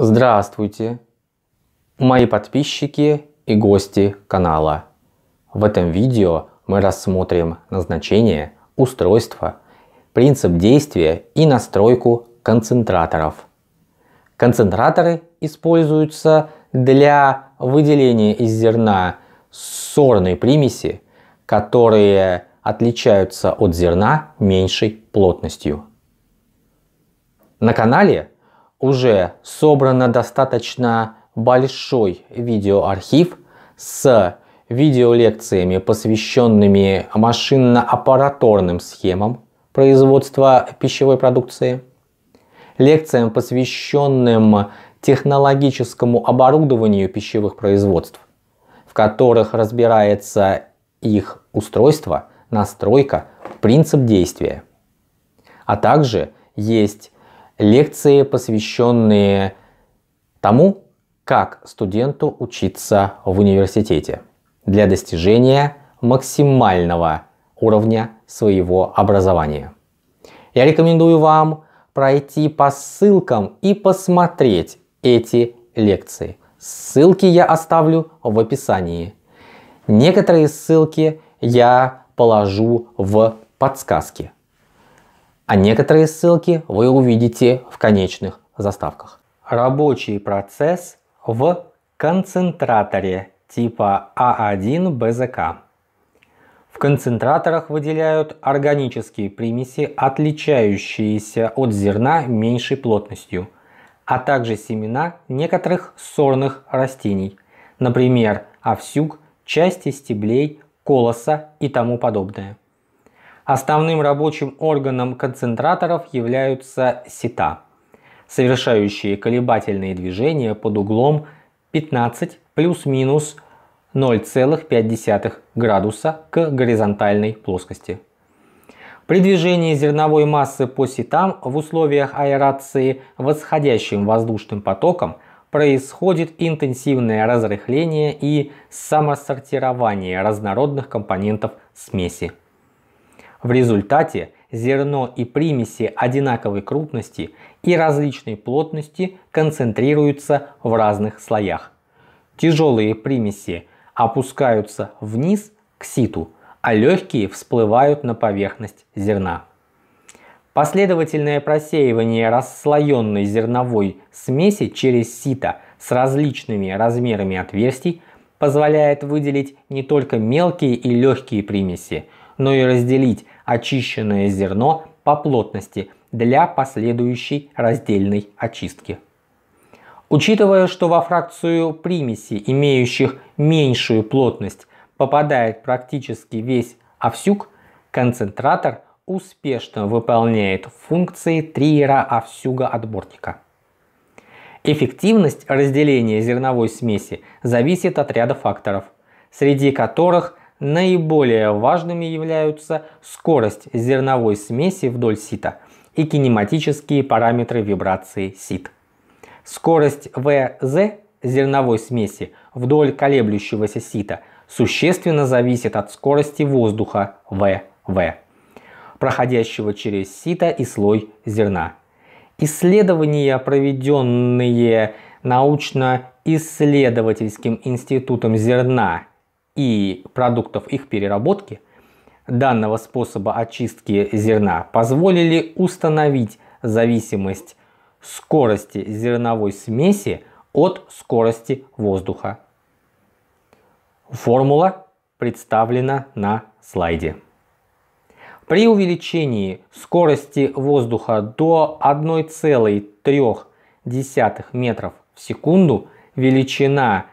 Здравствуйте, мои подписчики и гости канала. В этом видео мы рассмотрим назначение, устройство, принцип действия и настройку концентраторов. Концентраторы используются для выделения из зерна сорной примеси, которые отличаются от зерна меньшей плотностью. На канале уже собрано достаточно большой видеоархив с видеолекциями, посвященными машинно-аппараторным схемам производства пищевой продукции, лекциям, посвященным технологическому оборудованию пищевых производств, в которых разбирается их устройство, настройка, принцип действия. А также есть лекции, посвященные тому, как студенту учиться в университете для достижения максимального уровня своего образования. Я рекомендую вам пройти по ссылкам и посмотреть эти лекции. Ссылки я оставлю в описании. Некоторые ссылки я положу в подсказки а некоторые ссылки вы увидите в конечных заставках. Рабочий процесс в концентраторе типа А1 БЗК. В концентраторах выделяют органические примеси, отличающиеся от зерна меньшей плотностью, а также семена некоторых сорных растений, например, овсюк, части стеблей, колоса и тому подобное. Основным рабочим органом концентраторов являются сета, совершающие колебательные движения под углом 15 плюс-минус 0,5 градуса к горизонтальной плоскости. При движении зерновой массы по сетам в условиях аэрации восходящим воздушным потоком происходит интенсивное разрыхление и самосортирование разнородных компонентов смеси. В результате зерно и примеси одинаковой крупности и различной плотности концентрируются в разных слоях. Тяжелые примеси опускаются вниз к ситу, а легкие всплывают на поверхность зерна. Последовательное просеивание расслоенной зерновой смеси через сито с различными размерами отверстий позволяет выделить не только мелкие и легкие примеси, но и разделить очищенное зерно по плотности для последующей раздельной очистки. Учитывая, что во фракцию примесей, имеющих меньшую плотность, попадает практически весь овсюк, концентратор успешно выполняет функции триера овсюга-отборника. Эффективность разделения зерновой смеси зависит от ряда факторов, среди которых Наиболее важными являются скорость зерновой смеси вдоль сита и кинематические параметры вибрации сит. Скорость ВЗ зерновой смеси вдоль колеблющегося сита существенно зависит от скорости воздуха ВВ, проходящего через сито и слой зерна. Исследования, проведенные научно-исследовательским институтом зерна и продуктов их переработки данного способа очистки зерна позволили установить зависимость скорости зерновой смеси от скорости воздуха. Формула представлена на слайде. При увеличении скорости воздуха до 1,3 метров в секунду величина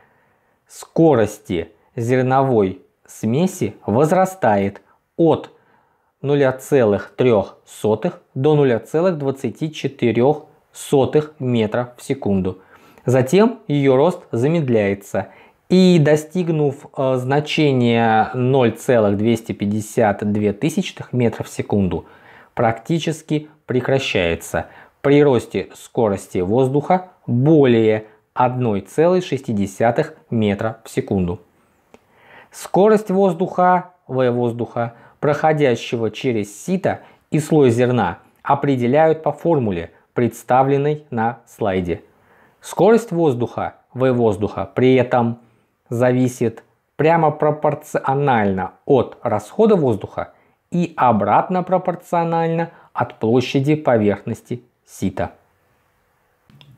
скорости зерновой смеси возрастает от 0,3 до 0,24 метра в секунду. Затем ее рост замедляется и достигнув э, значения 0,252 метров в секунду, практически прекращается при росте скорости воздуха более 1,6 метра в секунду. Скорость воздуха, В воздуха, проходящего через сито и слой зерна определяют по формуле, представленной на слайде. Скорость воздуха, V воздуха, при этом зависит прямо пропорционально от расхода воздуха и обратно пропорционально от площади поверхности сита.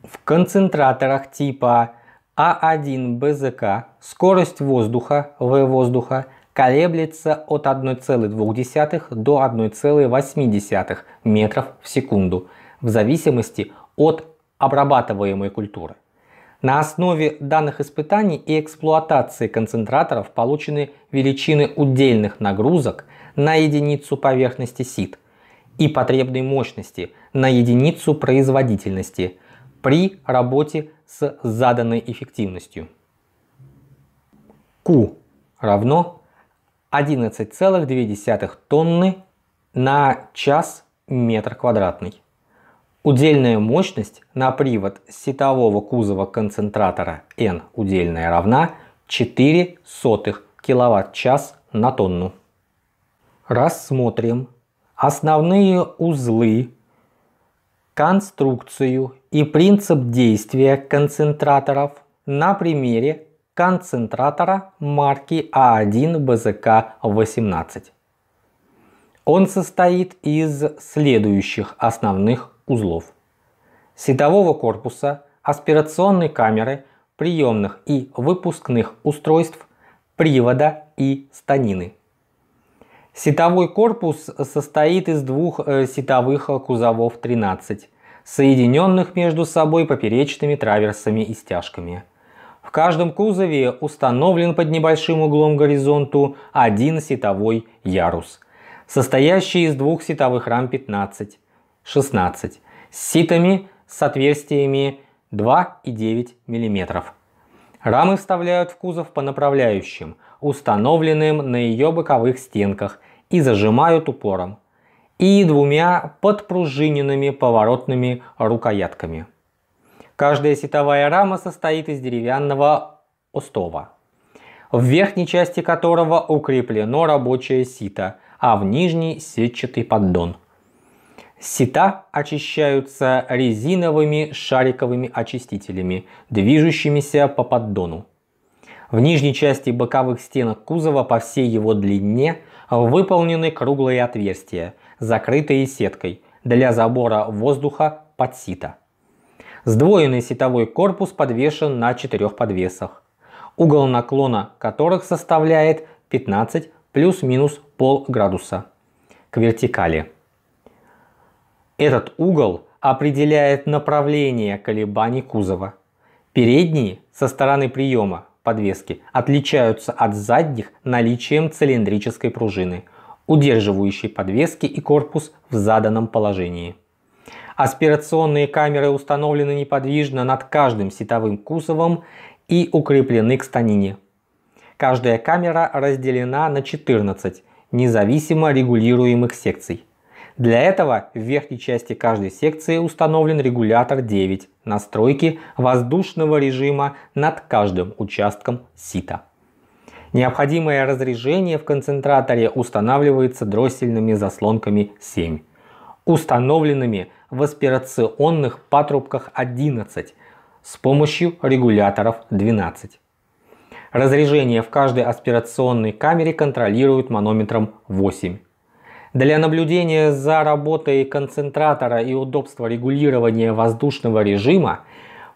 В концентраторах типа А1 БЗК скорость воздуха, V воздуха, колеблется от 1,2 до 1,8 метров в секунду в зависимости от обрабатываемой культуры. На основе данных испытаний и эксплуатации концентраторов получены величины удельных нагрузок на единицу поверхности сит и потребной мощности на единицу производительности при работе с заданной эффективностью. Q равно 11,2 тонны на час метр квадратный. Удельная мощность на привод сетового кузова концентратора N удельная равна 4 сотых киловатт-час на тонну. Рассмотрим основные узлы, конструкцию и принцип действия концентраторов на примере концентратора марки А1 БЗК-18. Он состоит из следующих основных узлов. Сетового корпуса, аспирационной камеры, приемных и выпускных устройств, привода и станины. Сетовой корпус состоит из двух э, сетовых кузовов 13, соединенных между собой поперечными траверсами и стяжками. В каждом кузове установлен под небольшим углом горизонту один сетовой ярус, состоящий из двух сетовых рам 15 16 с ситами с отверстиями 2 и 9 мм. Рамы вставляют в кузов по направляющим, установленным на ее боковых стенках и зажимают упором и двумя подпружиненными поворотными рукоятками. Каждая сетовая рама состоит из деревянного остова, в верхней части которого укреплено рабочее сито, а в нижней сетчатый поддон. Сита очищаются резиновыми шариковыми очистителями, движущимися по поддону. В нижней части боковых стенок кузова по всей его длине выполнены круглые отверстия, закрытые сеткой для забора воздуха под сито. Сдвоенный сетовой корпус подвешен на четырех подвесах, угол наклона которых составляет 15 плюс-минус полградуса к вертикали. Этот угол определяет направление колебаний кузова. Передние со стороны приема подвески отличаются от задних наличием цилиндрической пружины, удерживающей подвески и корпус в заданном положении. Аспирационные камеры установлены неподвижно над каждым сетовым кузовом и укреплены к станине. Каждая камера разделена на 14 независимо регулируемых секций. Для этого в верхней части каждой секции установлен регулятор 9 настройки воздушного режима над каждым участком сита. Необходимое разрежение в концентраторе устанавливается дроссельными заслонками 7, установленными в аспирационных патрубках 11 с помощью регуляторов 12. Разрежение в каждой аспирационной камере контролируют манометром 8. Для наблюдения за работой концентратора и удобства регулирования воздушного режима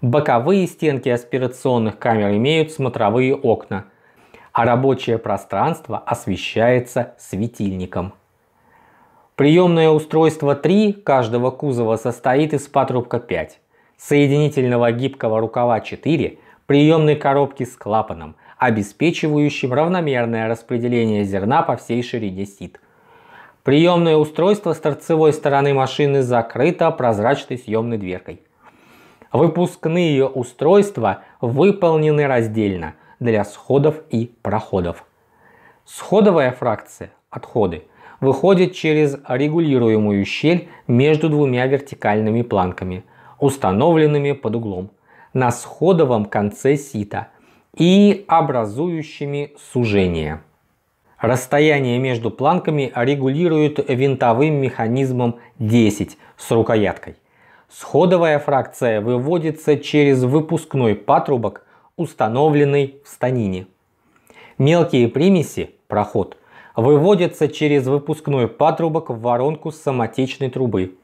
боковые стенки аспирационных камер имеют смотровые окна, а рабочее пространство освещается светильником. Приемное устройство 3 каждого кузова состоит из патрубка 5, соединительного гибкого рукава 4, приемной коробки с клапаном, обеспечивающим равномерное распределение зерна по всей ширине сит – Приемное устройство с торцевой стороны машины закрыто прозрачной съемной дверкой. Выпускные устройства выполнены раздельно для сходов и проходов. Сходовая фракция, отходы, выходит через регулируемую щель между двумя вертикальными планками, установленными под углом, на сходовом конце сита и образующими сужение. Расстояние между планками регулирует винтовым механизмом 10 с рукояткой. Сходовая фракция выводится через выпускной патрубок, установленный в станине. Мелкие примеси, проход, выводятся через выпускной патрубок в воронку самотечной трубы,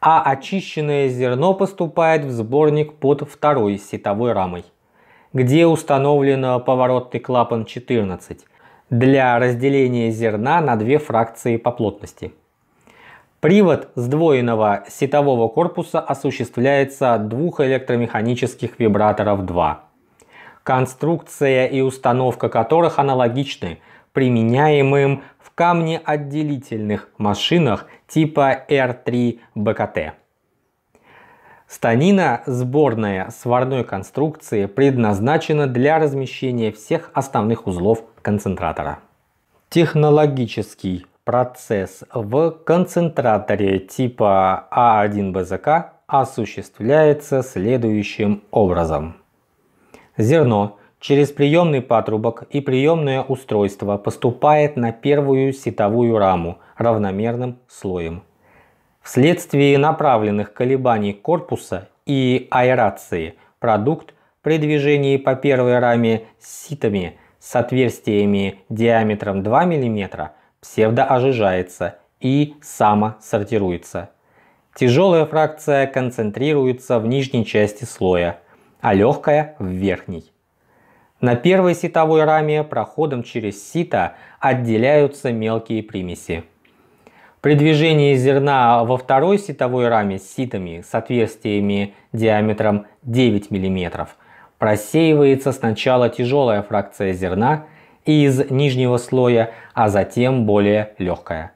а очищенное зерно поступает в сборник под второй сетовой рамой, где установлен поворотный клапан 14 для разделения зерна на две фракции по плотности. Привод сдвоенного сетового корпуса осуществляется от двух электромеханических вибраторов 2, конструкция и установка которых аналогичны применяемым в камнеотделительных машинах типа R3 БКТ. Станина сборная сварной конструкции предназначена для размещения всех основных узлов концентратора. Технологический процесс в концентраторе типа А1БЗК осуществляется следующим образом. Зерно через приемный патрубок и приемное устройство поступает на первую сетовую раму равномерным слоем. Вследствие направленных колебаний корпуса и аэрации продукт при движении по первой раме ситами с отверстиями диаметром 2 мм псевдоожижается и самосортируется. Тяжелая фракция концентрируется в нижней части слоя, а легкая в верхней. На первой ситовой раме проходом через сито отделяются мелкие примеси. При движении зерна во второй ситовой раме с ситами с отверстиями диаметром 9 мм просеивается сначала тяжелая фракция зерна из нижнего слоя, а затем более легкая.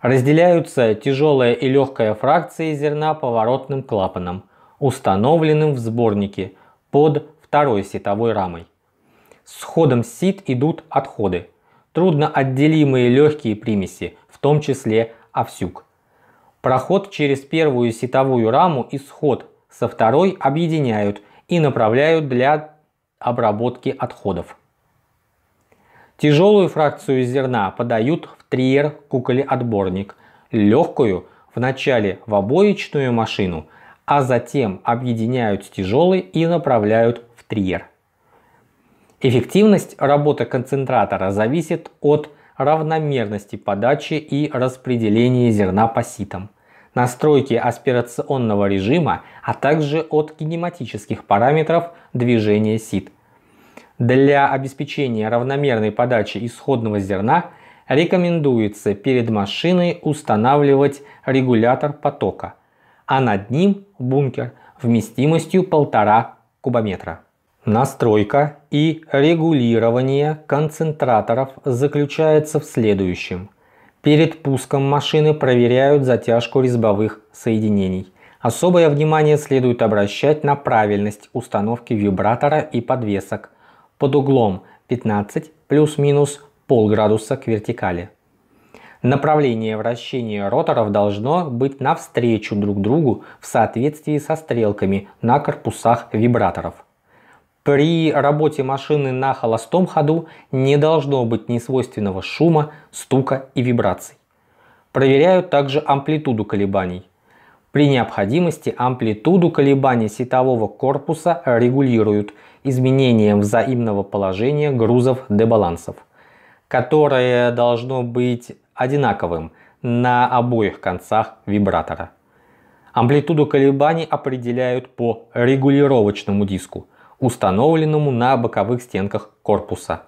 Разделяются тяжелая и легкая фракции зерна поворотным клапаном, установленным в сборнике под второй ситовой рамой. С ходом сит идут отходы, трудно отделимые легкие примеси, том числе овсюк. Проход через первую сетовую раму и сход со второй объединяют и направляют для обработки отходов. Тяжелую фракцию зерна подают в триер куколеотборник, легкую вначале в обоечную машину, а затем объединяют с тяжелой и направляют в триер. Эффективность работы концентратора зависит от равномерности подачи и распределения зерна по ситам, настройки аспирационного режима, а также от кинематических параметров движения сит. Для обеспечения равномерной подачи исходного зерна рекомендуется перед машиной устанавливать регулятор потока, а над ним бункер вместимостью 1,5 кубометра. Настройка и регулирование концентраторов заключается в следующем. Перед пуском машины проверяют затяжку резьбовых соединений. Особое внимание следует обращать на правильность установки вибратора и подвесок под углом 15 плюс-минус полградуса к вертикали. Направление вращения роторов должно быть навстречу друг другу в соответствии со стрелками на корпусах вибраторов. При работе машины на холостом ходу не должно быть несвойственного шума, стука и вибраций. Проверяют также амплитуду колебаний. При необходимости амплитуду колебаний сетового корпуса регулируют изменением взаимного положения грузов-дебалансов, которое должно быть одинаковым на обоих концах вибратора. Амплитуду колебаний определяют по регулировочному диску – установленному на боковых стенках корпуса.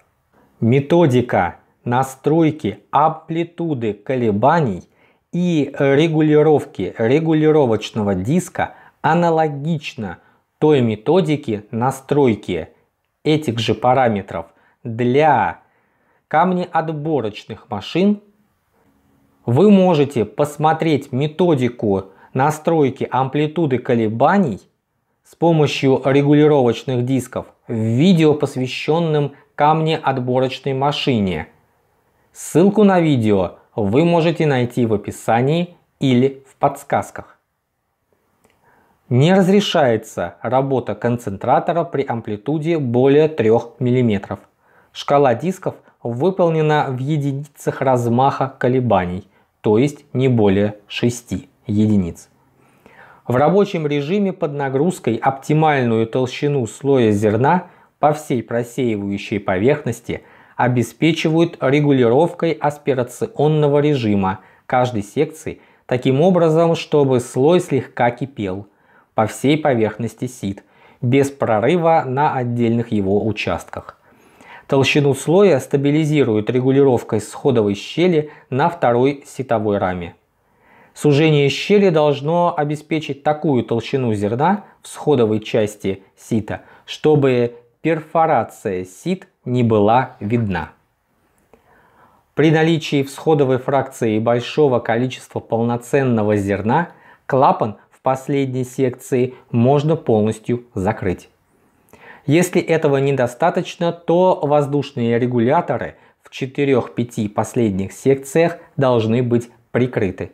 Методика настройки амплитуды колебаний и регулировки регулировочного диска аналогична той методике настройки этих же параметров для камнеотборочных машин. Вы можете посмотреть методику настройки амплитуды колебаний с помощью регулировочных дисков в видео, посвященном камнеотборочной машине. Ссылку на видео вы можете найти в описании или в подсказках. Не разрешается работа концентратора при амплитуде более 3 мм. Шкала дисков выполнена в единицах размаха колебаний, то есть не более 6 единиц. В рабочем режиме под нагрузкой оптимальную толщину слоя зерна по всей просеивающей поверхности обеспечивают регулировкой аспирационного режима каждой секции таким образом, чтобы слой слегка кипел по всей поверхности сит, без прорыва на отдельных его участках. Толщину слоя стабилизирует регулировкой сходовой щели на второй ситовой раме. Сужение щели должно обеспечить такую толщину зерна в сходовой части сита, чтобы перфорация сит не была видна. При наличии в сходовой фракции большого количества полноценного зерна клапан в последней секции можно полностью закрыть. Если этого недостаточно, то воздушные регуляторы в 4-5 последних секциях должны быть прикрыты.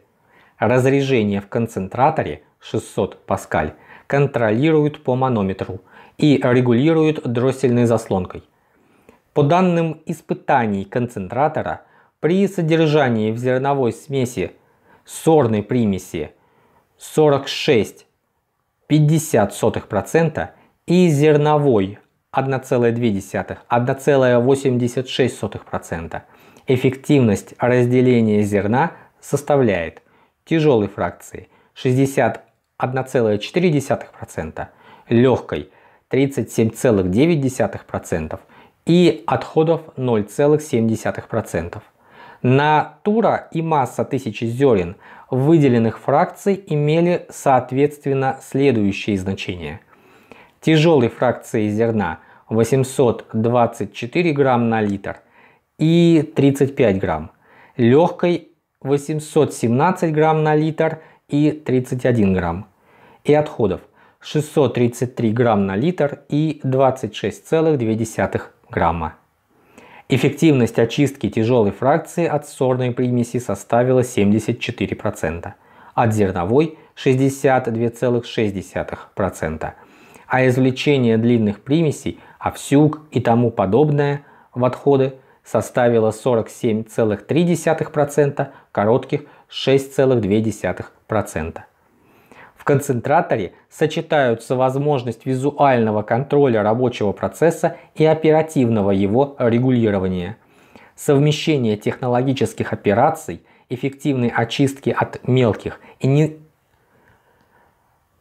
Разрежение в концентраторе 600 паскаль контролируют по манометру и регулируют дроссельной заслонкой. По данным испытаний концентратора, при содержании в зерновой смеси сорной примеси 46,50% и зерновой 1,2-1,86%, эффективность разделения зерна составляет тяжелой фракции 61,4%, легкой 37,9% и отходов 0,7%. Натура и масса тысячи зерен выделенных фракций имели соответственно следующие значения. Тяжелой фракции зерна 824 грамм на литр и 35 грамм. Легкой 817 грамм на литр и 31 грамм. И отходов 633 грамм на литр и 26,2 грамма. Эффективность очистки тяжелой фракции от сорной примеси составила 74%, от зерновой 62,6%, а извлечение длинных примесей, овсюк и тому подобное в отходы составила 47,3%, коротких 6,2%. В концентраторе сочетаются возможность визуального контроля рабочего процесса и оперативного его регулирования. Совмещение технологических операций, эффективной очистки от мелких и не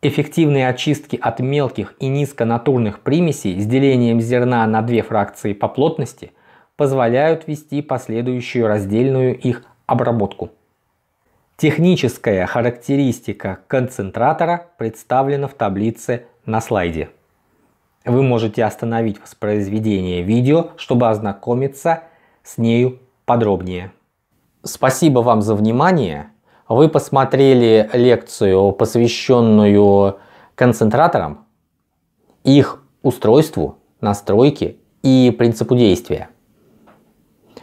Эффективные очистки от мелких и низконатурных примесей с делением зерна на две фракции по плотности позволяют вести последующую раздельную их обработку. Техническая характеристика концентратора представлена в таблице на слайде. Вы можете остановить воспроизведение видео, чтобы ознакомиться с нею подробнее. Спасибо вам за внимание. Вы посмотрели лекцию, посвященную концентраторам, их устройству, настройке и принципу действия.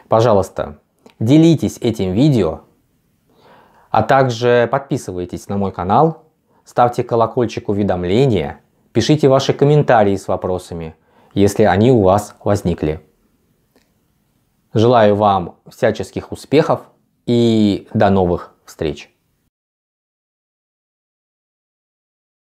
Пожалуйста, делитесь этим видео а также подписывайтесь на мой канал, ставьте колокольчик уведомления, пишите ваши комментарии с вопросами, если они у вас возникли. Желаю вам всяческих успехов и до новых встреч!